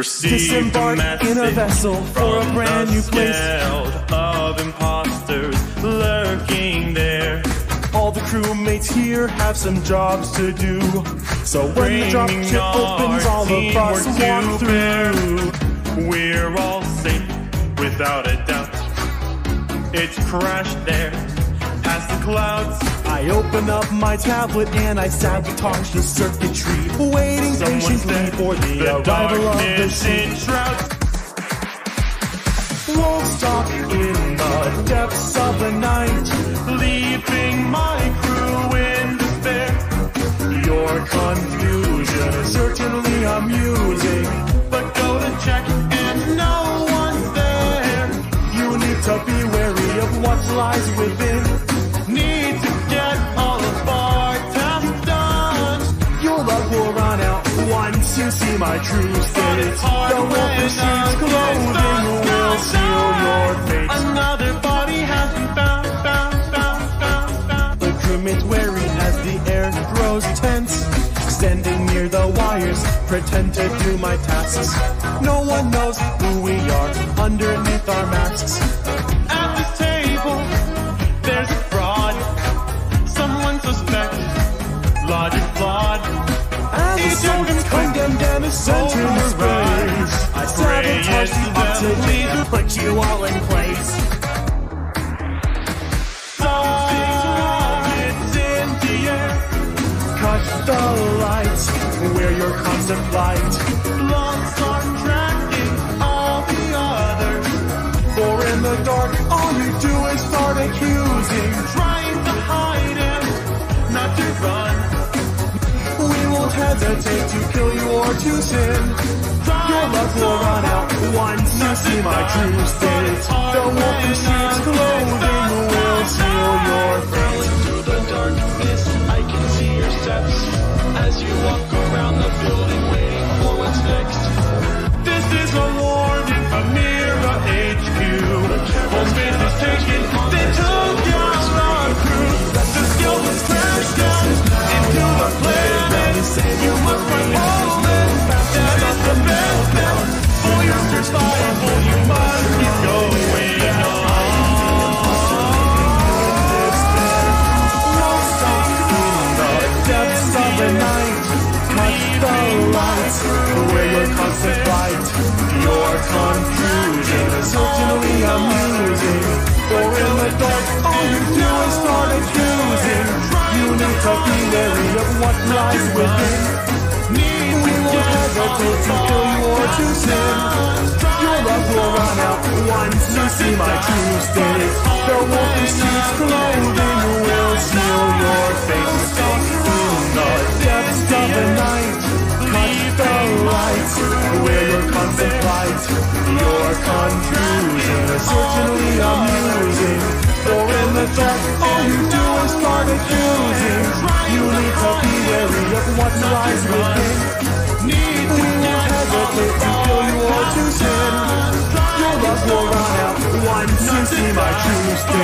Receive Disembark in a vessel for a brand new place. of imposters lurking there. All the crewmates here have some jobs to do. So when the drop dropship opens, all of us walk through. We're all safe, without a doubt. It's crashed there, clouds. I open up my tablet and I sabotage the circuitry, waiting Someone patiently for the, the arrival of the enshrouds. Won't stop in the depths of the night. leaving my true state. The wolf when in sheep's the clothing will seal your fate. Another body has been found, found, found, found, found. The crewmates wary as the air grows tense. Standing near the wires, pretend to do my tasks. No one knows who we are underneath our masks. Sent in I sabotage the oxygen to put you all in place. It's in the air. Cut the lights, we're your constant flight. Blocks won't hesitate to kill you or to sin. Your luck will run out once you see my true state. The wolf in sheep's clothing constant flight. Your confusion is certainly amusing. For in the dark, all you do is start accusing. You need to be wary of what lies within. We won't hesitate to kill you or to sin. Your love will run out once you see my true state. The wolf where your constant flight. Your confusion is certainly amusing. For in the dark, all you do is start accusing. You need to be wary of what lies within. We won't hesitate to kill you or to sin. Your love will run out once you see my true.